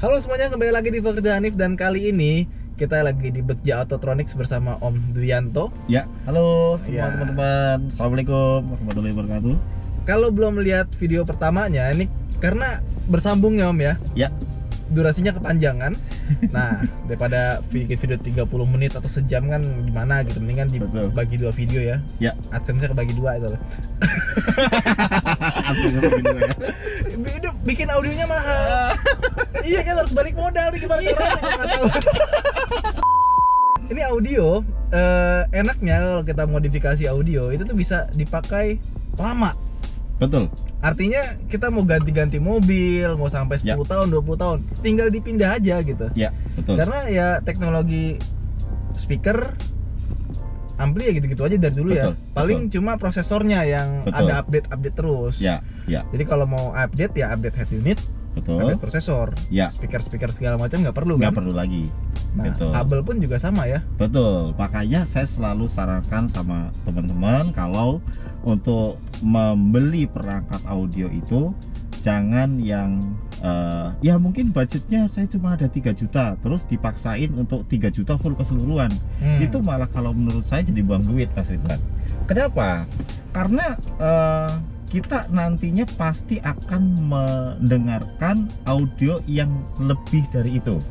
Halo semuanya, kembali lagi di Vlog Kerja Hanif dan kali ini kita lagi di Bekja Autotronics bersama Om Duyanto. Ya, halo semua Ya. teman-teman. Assalamualaikum warahmatullahi wabarakatuh. Kalau belum lihat video pertamanya, ini karena bersambung ya Om ya, Ya, durasinya kepanjangan. Nah, daripada video 30 menit atau sejam kan gimana gitu, mendingan dibagi dua video ya. ya. AdSense-nya kebagi dua itu. Itu bikin audionya mahal. iya kan harus balik modal nih gimana caranya nggak tahu. Ini audio eh, enaknya kalau kita modifikasi audio itu tuh bisa dipakai lama. Betul. Artinya kita mau ganti-ganti mobil, mau sampai 10 Ya. tahun, 20 tahun, tinggal dipindah aja gitu. Ya, betul. Karena ya teknologi speaker ampli ya gitu-gitu aja dari dulu ya. Betul, Paling cuma prosesornya yang Betul. ada update-update terus. Ya, ya, Jadi kalau mau update ya update head unit, betul. update prosesor, Ya, speaker-speaker segala macam nggak perlu nggak kan? perlu lagi. Nah, Betul. kabel pun juga sama ya. Betul. Makanya saya selalu sarankan sama teman-teman kalau untuk membeli perangkat audio itu jangan yang eh, ya mungkin budgetnya saya cuma ada 3 juta terus dipaksain untuk 3 juta full keseluruhan Hmm. itu malah kalau menurut saya jadi buang duit Mas Ridwan. Kenapa? Karena eh, kita nantinya pasti akan mendengarkan audio yang lebih dari itu,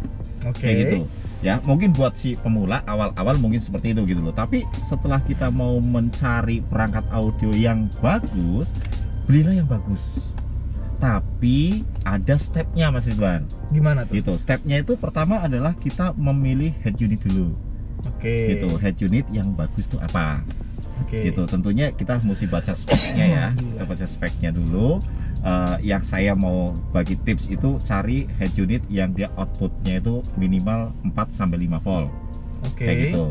Oke. kayak gitu. Ya, mungkin buat si pemula awal-awal mungkin seperti itu gitu loh. Tapi setelah kita mau mencari perangkat audio yang bagus, belilah yang bagus. Tapi ada stepnya Mas Ridwan. Gimana tuh? Gitu. Stepnya itu pertama adalah kita memilih head unit dulu Oke. gitu head unit yang bagus tuh apa Oke. gitu tentunya kita mesti baca speknya ya kita baca speknya dulu Eh, yang saya mau bagi tips itu cari head unit yang dia outputnya itu minimal 4 sampai 5 volt Oke. kayak gitu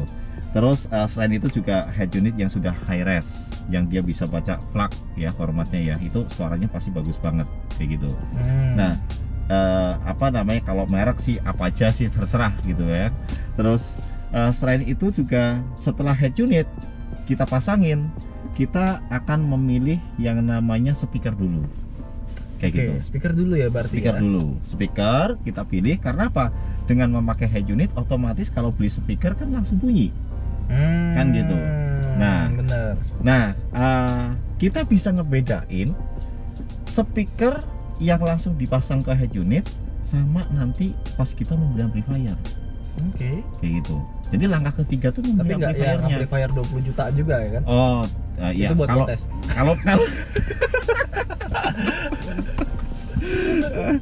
terus eh, selain itu juga head unit yang sudah high res yang dia bisa baca flag ya formatnya ya itu suaranya pasti bagus banget kayak gitu Hmm. Nah, eh, apa namanya kalau merek sih apa aja sih terserah gitu ya. Terus eh, selain itu juga setelah head unit kita pasangin, kita akan memilih yang namanya speaker dulu. Kayak Oke, gitu. speaker dulu ya berarti Speaker ya. dulu. Speaker kita pilih karena apa? Dengan memakai head unit otomatis kalau beli speaker kan langsung bunyi. Hmm. Kan gitu. Nah. bener. Nah, eh, kita bisa ngebedain speaker yang langsung dipasang ke head unit sama nanti pas kita membeli amplifier Oke. kayak gitu. Jadi langkah ketiga tuh Tapi membeli nggak yang amplifiernya. amplifier 20 juta juga ya kan? Oh, ya Itu buat kalau kalau kalau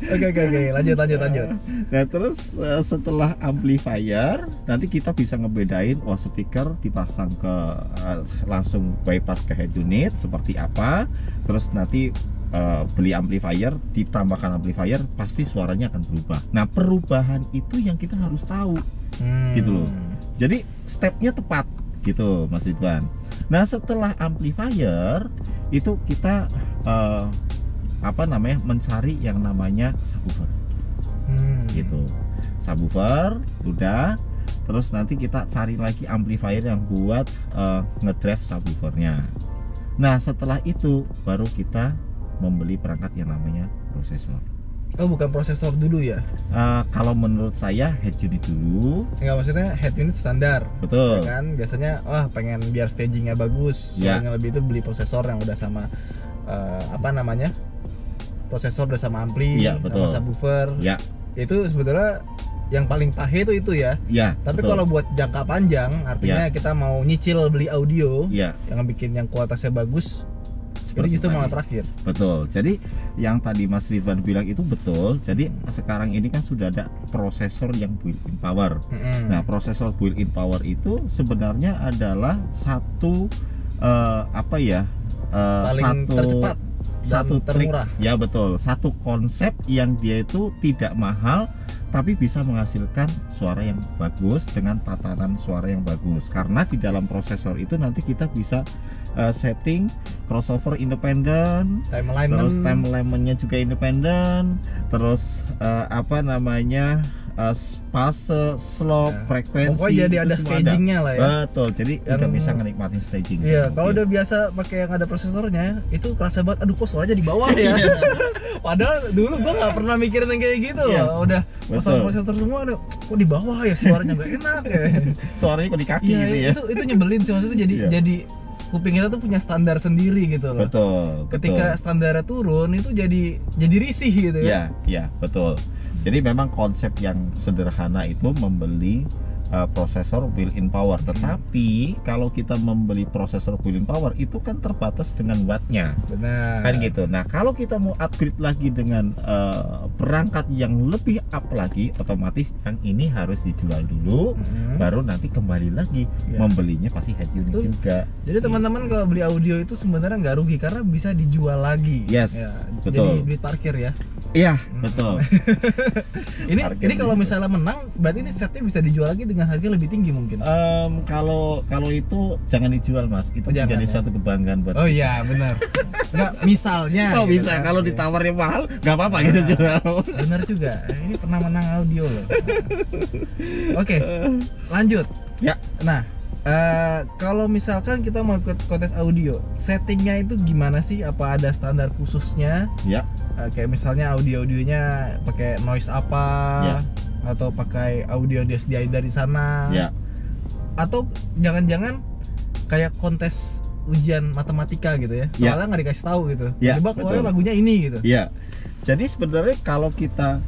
Oke oke oke, lanjut lanjut lanjut. Nah terus eh, setelah amplifier nanti kita bisa ngebedain oh speaker dipasang ke eh, langsung bypass ke head unit seperti apa terus nanti eh, beli amplifier ditambahkan amplifier pasti suaranya akan berubah nah perubahan itu yang kita harus tahu Hmm. Gitu loh. jadi stepnya tepat gitu Mas Ridwan nah setelah amplifier itu kita eh, apa namanya mencari yang namanya subwoofer. Hmm. gitu. Subwoofer udah. Terus nanti kita cari lagi amplifier yang buat eh, ngedrive subwoofernya. Nah setelah itu baru kita membeli perangkat yang namanya prosesor. Oh bukan prosesor dulu ya? Eh, kalau menurut saya head unit dulu. Enggak maksudnya head unit standar. betul. Ya kan? Biasanya wah pengen biar stagingnya bagus. Ya. yang lebih itu beli prosesor yang udah sama eh, apa namanya prosesor udah sama ampli Iya, betul. sama subwoofer ya itu sebetulnya yang paling pahe itu itu ya ya tapi betul. kalau buat jangka panjang artinya kita mau nyicil beli audio ya yang bikin yang kualitasnya bagus Seperti itu malah terakhir Betul. Jadi yang tadi Mas Ridwan bilang itu betul. Jadi sekarang ini kan sudah ada prosesor yang built-in power. Mm-mm. Nah, prosesor built-in power itu sebenarnya adalah satu eh, apa ya? Eh, paling satu tercepat dan satu trik. termurah Ya betul. Satu konsep yang dia itu tidak mahal tapi bisa menghasilkan suara yang bagus dengan tatanan suara yang bagus. Karena di dalam prosesor itu nanti kita bisa eh, setting crossover independen, time alignment terus time alignment-nya juga independen terus eh, apa namanya uh, fase, slope, Ya. frekuensi. Pokoknya jadi ada stagingnya lah ya. Betul. Jadi Yang- udah bisa menikmati staging. Iya, kalau udah biasa pakai yang ada prosesornya, itu kerasa banget. Aduh, kok suaranya di bawah ya. Padahal dulu gua nggak pernah mikirin yang kayak gitu. Iya, loh. Udah pasang prosesor semua, aduh, kok di bawah ya suaranya nggak enak ya. suaranya kok di kaki Iya, gitu ya. itu itu nyebelin sih maksudnya jadi Iya. jadi kuping kita tuh punya standar sendiri gitu loh. Betul. Ketika betul. standarnya turun itu jadi jadi risih gitu ya. Iya, iya, betul. Jadi memang konsep yang sederhana itu membeli uh, prosesor built-in power. Hmm. Tetapi kalau kita membeli prosesor built-in power itu kan terbatas dengan wattnya. Benar. Kan gitu. Nah, kalau kita mau upgrade lagi dengan uh, perangkat yang lebih up lagi, otomatis yang ini harus dijual dulu, Mhm. baru nanti kembali lagi Iya. membelinya pasti head unit Betul. juga. Jadi teman-teman kalau beli audio itu sebenarnya nggak rugi karena bisa dijual lagi. Yes, Ya, betul. Jadi duit parkir ya. Iya, betul. Ini ini kalau misalnya menang, berarti ini setnya bisa dijual lagi dengan harga lebih tinggi mungkin. Em, kalau kalau itu jangan dijual mas, itu jangan, menjadi ya. suatu kebanggaan buat Oh iya benar. Enggak misalnya. Oh gitu bisa, kan. kalau Iya. ditawarnya mahal, nggak apa-apa gitu Ah. jual. Benar juga. Ini pernah menang audio loh. Oke, lanjut. Ya. Nah, eh, kalau misalkan kita mau ikut kontes audio, settingnya itu gimana sih? Apa ada standar khususnya? Ya, Eh, kayak misalnya audio-audionya pakai noise apa? Ya. Atau pakai audio disediain dari sana? ya, Atau jangan-jangan kayak kontes ujian matematika gitu ya? Ya. Soalnya nggak dikasih tahu gitu. Ya, Coba keluar betul. lagunya ini gitu. ya. Jadi sebenarnya kalau kita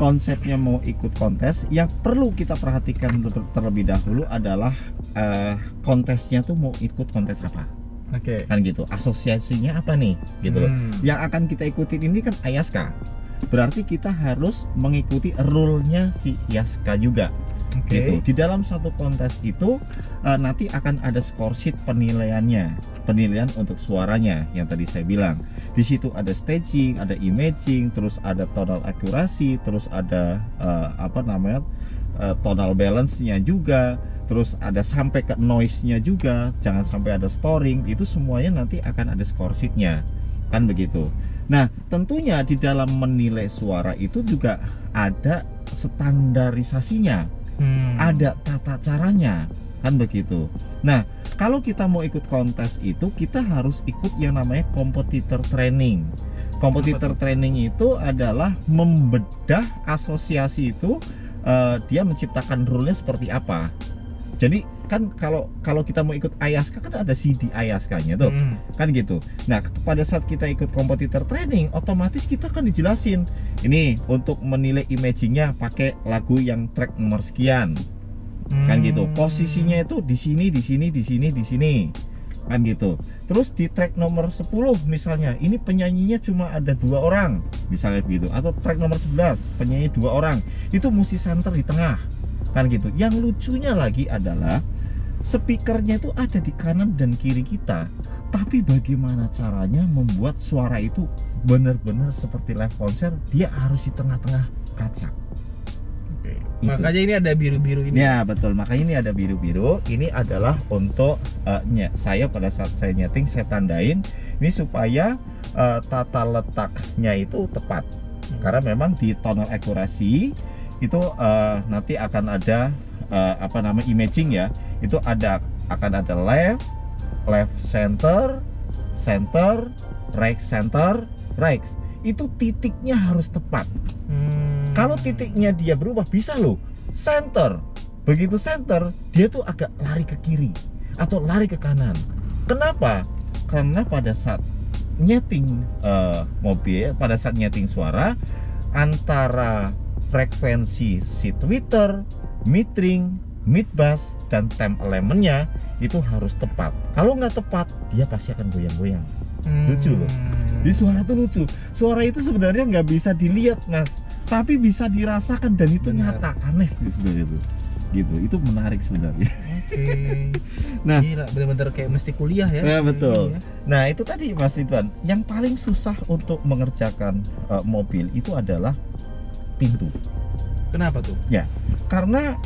konsepnya mau ikut kontes, yang perlu kita perhatikan ter- terlebih dahulu adalah eh, kontesnya tuh mau ikut kontes apa, Oke. kan gitu. Asosiasinya apa nih, gitu loh. Hmm. Yang akan kita ikutin ini kan IASKA. Berarti kita harus mengikuti rule-nya si IASKA juga. Oke. gitu. Di dalam satu kontes itu eh, nanti akan ada score sheet penilaiannya, penilaian untuk suaranya yang tadi saya bilang. Di situ ada staging, ada imaging, terus ada tonal akurasi, terus ada eh, apa namanya eh, tonal balance-nya juga, terus ada sampai ke noise-nya juga, jangan sampai ada storing. Itu semuanya nanti akan ada score sheet-nya, kan begitu. Nah, tentunya di dalam menilai suara itu juga ada standarisasinya Hmm. ada tata caranya kan begitu. Nah, kalau kita mau ikut kontes itu kita harus ikut yang namanya competitor training. Competitor training itu adalah membedah asosiasi itu eh, dia menciptakan rule-nya seperti apa. Jadi kan kalau kalau kita mau ikut IASKA kan ada CD IASKA-nya tuh Hmm. kan gitu. Nah, pada saat kita ikut kompetitor training, otomatis kita akan dijelasin ini untuk menilai imagingnya pakai lagu yang track nomor sekian, kan Hmm. gitu. Posisinya itu di sini, di sini, di sini, di sini, kan gitu. Terus di track nomor 10 misalnya, ini penyanyinya cuma ada dua orang, misalnya begitu. Atau track nomor 11 penyanyi dua orang, itu mesti center di tengah, kan gitu. Yang lucunya lagi adalah speakernya itu ada di kanan dan kiri kita. Tapi bagaimana caranya membuat suara itu benar-benar seperti live konser dia harus di tengah-tengah kaca Oke. Itu. Makanya ini ada biru-biru ini. ya betul. Makanya ini ada biru-biru. Ini adalah untuk nye- saya pada saat saya nyeting saya tandain. Ini supaya eh, tata letaknya itu tepat. Karena memang di tonal akurasi itu eh, nanti akan ada eh, apa namanya imaging ya itu ada akan ada left left center center right center right. Itu titiknya harus tepat. Hmm. kalau titiknya dia berubah bisa loh. Center. Begitu center dia tuh agak lari ke kiri atau lari ke kanan. Kenapa? Karena pada saat nyeting eh, mobil pada saat nyeting suara antara frekuensi si tweeter metering mid bass dan temp elemennya itu harus tepat kalau nggak tepat dia pasti akan goyang-goyang Hmm. lucu loh. di suara tuh lucu suara itu sebenarnya nggak bisa dilihat mas tapi bisa dirasakan dan itu Benar. nyata aneh sih sebenarnya itu gitu itu menarik sebenarnya Oke. Nah. Gila, bener-bener kayak mesti kuliah ya. Ya, betul. Iya. nah itu tadi mas Ridwan yang paling susah untuk mengerjakan eh, mobil itu adalah pintu Kenapa tuh? Karena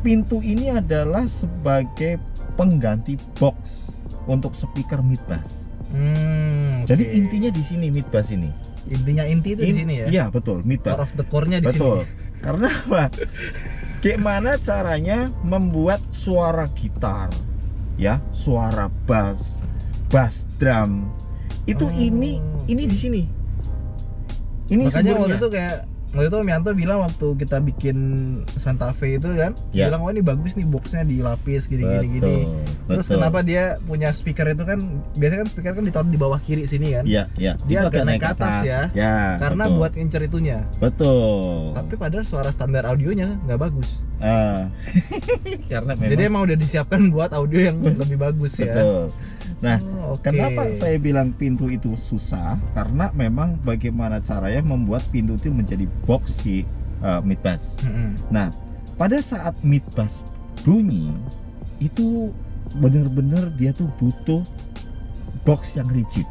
pintu ini adalah sebagai pengganti box untuk speaker mid bass Hmm, jadi intinya di sini mid bass ini intinya inti itu di In- sini ya. iya betul mid bass Core of the core-nya di betul sini. Karena apa? Gimana caranya membuat suara gitar, ya, suara bass, bass drum, itu Oh, ini ini di sini. Ini Makanya waktu sumbernya. itu kayak waktu itu Mianto bilang waktu kita bikin Santa Fe itu kan, Ya. bilang oh ini bagus nih boxnya dilapis gini gini gini. Terus betul. kenapa dia punya speaker itu kan biasanya kan speaker kan ditaruh di bawah kiri sini kan? Iya, iya. Dia Itu agak naik ke atas ya. Ya. Karena betul. buat ngincer itunya. betul. Tapi padahal suara standar audionya nggak bagus. Ah. karena memang Jadi emang udah disiapkan buat audio yang lebih bagus ya. betul. Nah, Oh, oke. Kenapa saya bilang pintu itu susah? Karena memang bagaimana caranya membuat pintu itu menjadi box di uh, mid bass. Mm-mm. Nah, pada saat mid bass bunyi itu benar-benar dia tuh butuh box yang rigid.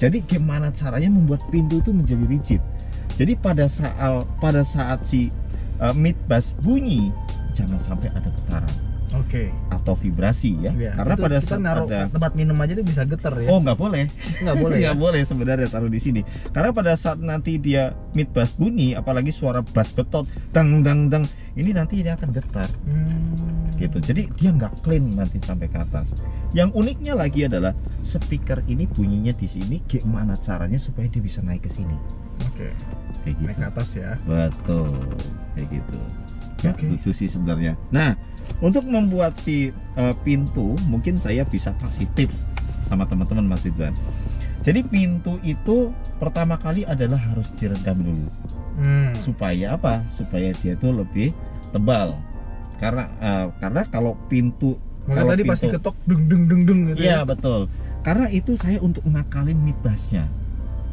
Jadi gimana caranya membuat pintu itu menjadi rigid? Jadi pada saat pada saat si uh, mid bass bunyi jangan sampai ada getaran Oke. atau vibrasi ya. Iya. Karena Itu pada kita saat naruh ada tempat minum aja tuh bisa geter ya. Oh nggak boleh, nggak boleh. ya? nggak boleh sebenarnya taruh di sini. Karena pada saat nanti dia mid bass bunyi, apalagi suara bass betot, dang dang dang, ini nanti dia akan getar, Hmm. gitu. Jadi dia nggak clean nanti sampai ke atas. Yang uniknya lagi adalah speaker ini bunyinya di sini, gimana caranya supaya dia bisa naik ke sini, Oke. kayak gitu. Naik ke atas ya. Betul, kayak gitu. Ya, lucu sih sebenarnya. Nah, untuk membuat si uh, pintu, mungkin saya bisa kasih tips sama teman-teman Mas Ridwan. Jadi pintu itu pertama kali adalah harus direndam dulu, Hmm. supaya apa? Supaya dia tuh lebih tebal. Karena uh, karena kalau pintu Makanya kalau tadi pasti pintu- ketok dung dung dung dung gitu. Iya ya. betul. Karena itu saya untuk ngakalin mid bassnya,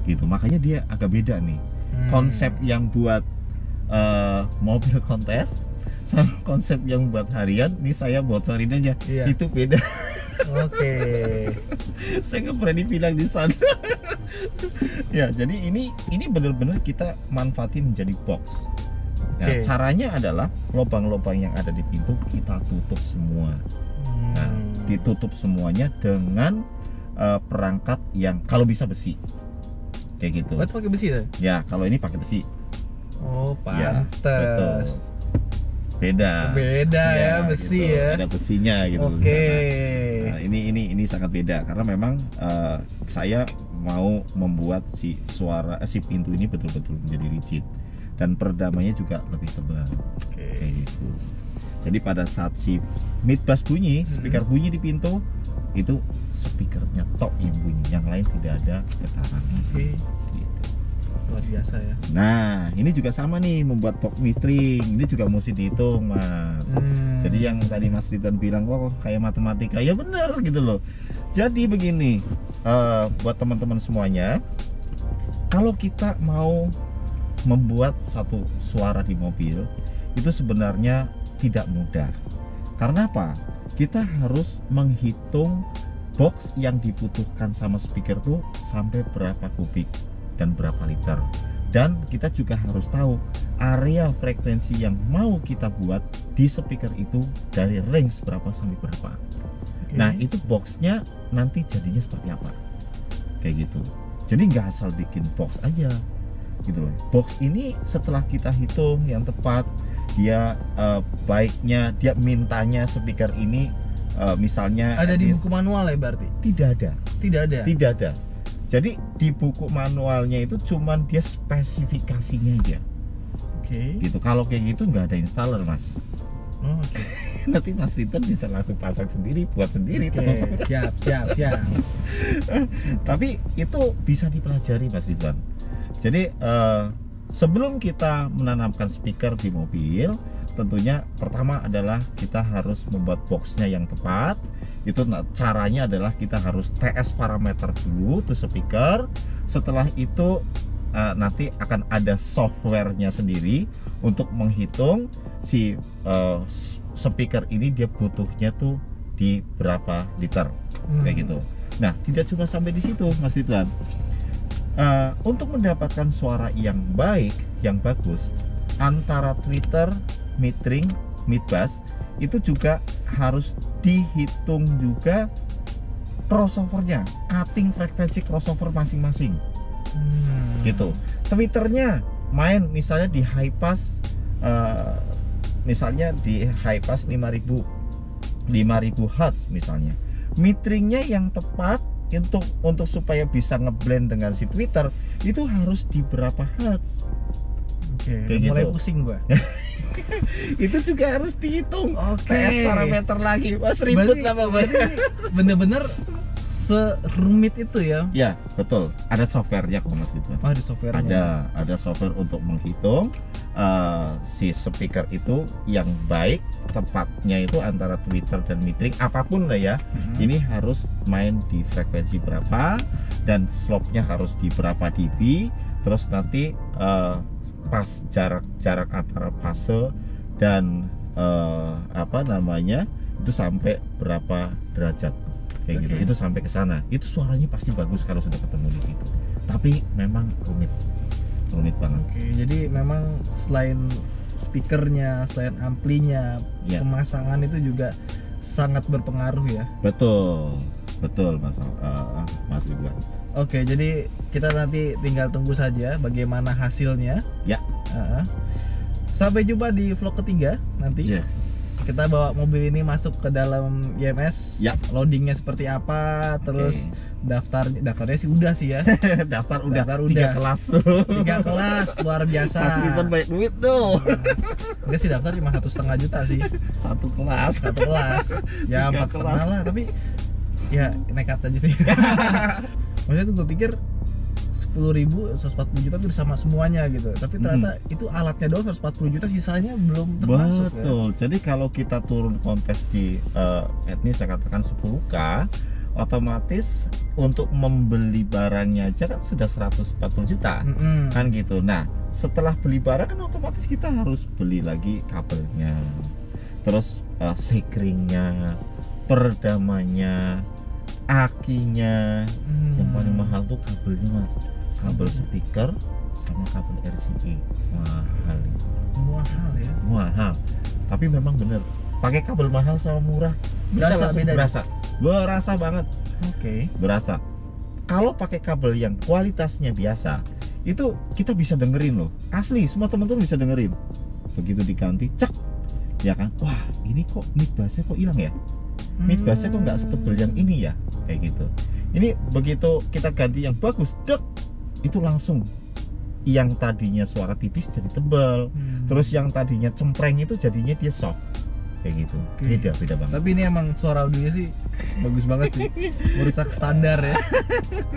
gitu. Makanya dia agak beda nih Hmm. konsep yang buat eh, mobil kontes sama konsep yang buat harian ini saya bocorin aja Iya. itu beda Oke. saya nggak berani bilang di sana ya jadi ini ini benar-benar kita manfaatin menjadi box nah Oke. caranya adalah lubang-lubang yang ada di pintu kita tutup semua nah Hmm. ditutup semuanya dengan eh, perangkat yang kalau bisa besi kayak gitu itu pakai besi ya? ya kalau ini pakai besi Oh, Ya, betul. pantes. Beda. Beda ya, Ya, besi gitu. ya. Ada besinya gitu. Oke. sana. Nah, ini ini ini sangat beda karena memang eh, saya mau membuat si suara eh, si pintu ini betul-betul menjadi rigid dan peredamannya juga lebih tebal Oke. kayak gitu. Jadi pada saat si mid bass bunyi, Hmm. speaker bunyi di pintu itu speakernya tok yang bunyi, yang lain tidak ada getaran. Oke. Gitu. Luar biasa ya. Nah, ini juga sama nih membuat box metering. Ini juga mesti dihitung, Mas. Hmm. Jadi yang tadi Mas Ridwan bilang, wah kok kayak matematika, ya bener gitu loh. Jadi begini, eh, buat teman-teman semuanya, kalau kita mau membuat satu suara di mobil, itu sebenarnya tidak mudah. Karena apa? Kita harus menghitung box yang dibutuhkan sama speaker tuh sampai berapa kubik dan berapa liter. Dan kita juga harus tahu area frekuensi yang mau kita buat di speaker itu dari range berapa sampai berapa. Oke. Nah itu boxnya nanti jadinya seperti apa? Kayak gitu. Jadi nggak asal bikin box aja, gitu loh. Box ini setelah kita hitung yang tepat, dia eh, baiknya dia mintanya speaker ini eh, misalnya ada di buku manual ya berarti? tidak ada, Tidak ada. tidak ada. Jadi di buku manualnya itu cuman dia spesifikasinya aja, Oke. gitu. Kalau kayak gitu nggak ada installer mas. Oh, Oke. Nanti Mas Riton bisa langsung pasang sendiri, buat sendiri. Oke, tuh. siap, siap, siap. tapi itu bisa dipelajari Mas Ridwan jadi eh, sebelum kita menanamkan speaker di mobil tentunya pertama adalah kita harus membuat boxnya yang tepat itu caranya adalah kita harus TS parameter dulu tuh speaker setelah itu eh, nanti akan ada softwarenya sendiri untuk menghitung si s- speaker ini dia butuhnya tuh di berapa liter kayak Hmm. gitu. Nah, tidak cuma sampai di situ, Mas Ridwan. Eh, untuk mendapatkan suara yang baik, yang bagus, antara Twitter, metering, mid bass itu juga harus dihitung juga crossovernya, cutting frekuensi crossover masing-masing, Hmm. gitu. Twitternya main misalnya di high pass eh, misalnya di high pass 5000 5000 Hz misalnya metringnya yang tepat untuk untuk supaya bisa ngeblend dengan si Twitter itu harus di berapa Hz Oke, Kayak mulai gitu. pusing gua. itu juga harus dihitung Oke. TS parameter lagi mas ribut berarti ini bener-bener serumit itu ya. ya betul ada softwarenya kok mas itu Oh, ada softwarenya. ada ada software untuk menghitung eh, si speaker itu yang baik tepatnya itu antara Twitter dan metering apa pun lah ya Mhm. ini harus main di frekuensi berapa dan slope-nya harus di berapa dB terus nanti eh, pas jarak jarak antara fase dan eh, apa namanya itu sampai berapa derajat. Kayak gitu. Oke. itu sampai ke sana. Itu suaranya pasti bagus kalau sudah ketemu di situ. Tapi memang rumit. Rumit banget. Oke, jadi memang selain speakernya, selain amplinya, ya pemasangan itu juga sangat berpengaruh ya. betul. Betul mas eh, mas Ridwan Oke, jadi kita nanti tinggal tunggu saja bagaimana hasilnya. Ya. Heeh. Sampai jumpa di vlog ketiga nanti. yes Kita bawa mobil ini masuk ke dalam IMS. Ya. Loadingnya seperti apa, terus Oke. daftarnya daftarnya sih udah sih ya. daftar udah Daftar tiga udah. kelas Tiga kelas luar biasa. Mas Ridwan banyak duit tuh Enggak sih daftar cuma satu setengah juta sih satu kelas satu kelas. Ya Tiga empat setengah lah tapi ya nekat aja sih. Maksudnya tuh gue pikir 10 ribu 140 juta tuh sama semuanya gitu tapi ternyata itu alatnya doang 140 juta sisanya belum termasuk ya. Betul. Jadi kalau kita turun kontes di eh, etnis saya katakan 10k, otomatis untuk membeli barangnya aja kan sudah 140 juta. Mm-mm. Kan gitu. Nah, setelah beli barang kan otomatis kita harus beli lagi kabelnya. Terus eh, sekringnya, peredamannya, akinya. Hmm. Yang paling mahal tuh kabelnya, Mas. Kabel speaker sama kabel RCA. Mahal. mahal ya? Mahal. Tapi memang bener. Pakai kabel mahal sama murah. Kita Berasa langsung bedanya? berasa. Berasa banget. Oke. Berasa. Kalau pakai kabel yang kualitasnya biasa itu kita bisa dengerin loh. Asli semua teman-teman bisa dengerin. Begitu diganti cek ya kan? Wah ini kok mic bassnya kok hilang ya mic bassnya kok nggak setebel yang ini ya? Kayak gitu. Ini begitu kita ganti yang bagus dek itu langsung yang tadinya suara tipis jadi tebal. Hmm. terus yang tadinya cempreng itu jadinya dia soft. Kayak gitu. Oke. beda beda banget. Tapi ini emang suara audionya sih bagus banget sih. Merusak standar ya.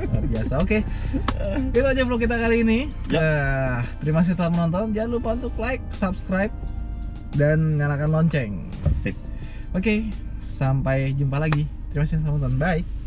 Luar biasa. Oke. Itu aja vlog kita kali ini. Ya. Eh, terima kasih telah menonton. Jangan lupa untuk like subscribe dan nyalakan lonceng. Sip. Oke sampai jumpa lagi. Terima kasih menonton bye